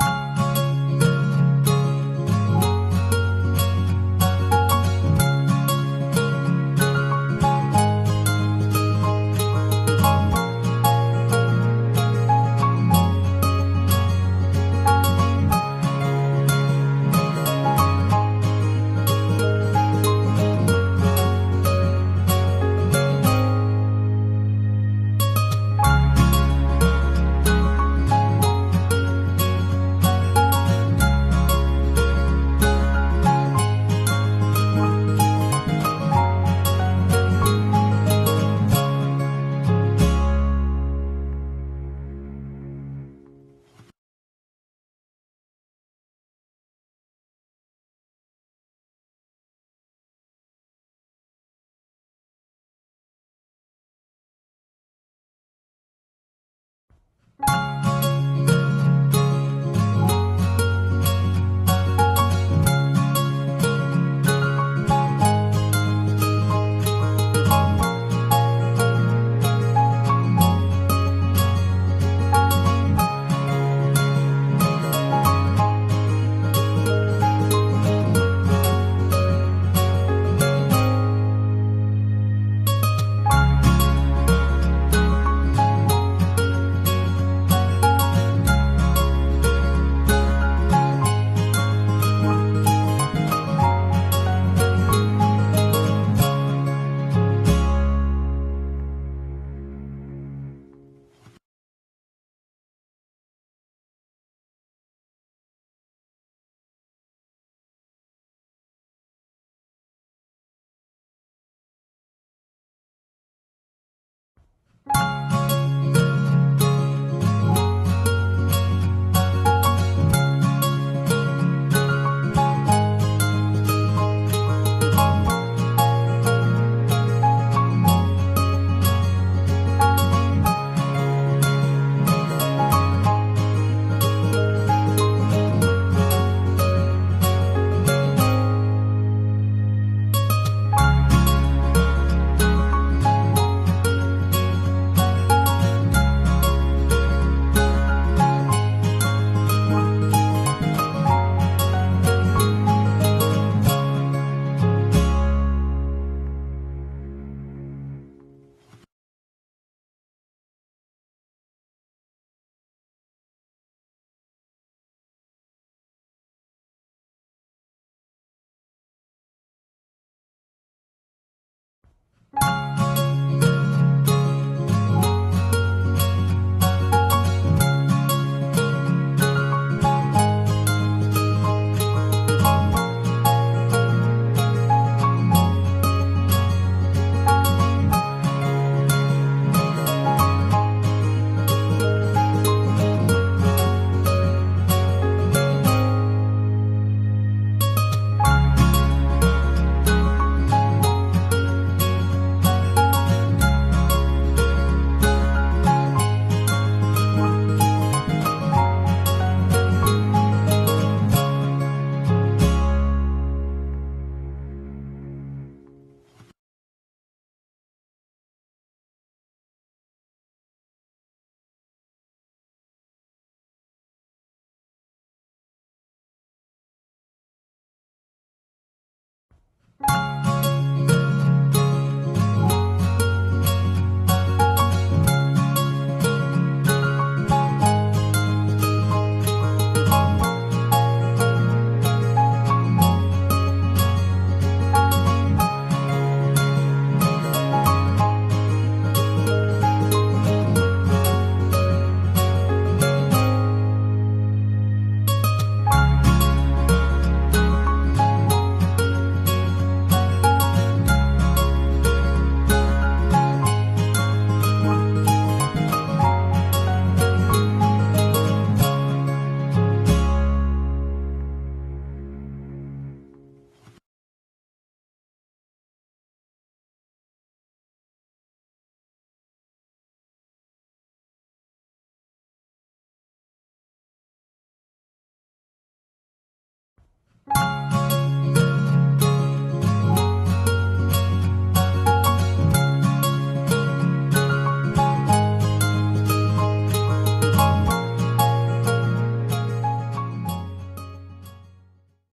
Bye. Bye. You Bye. Bye. Bye.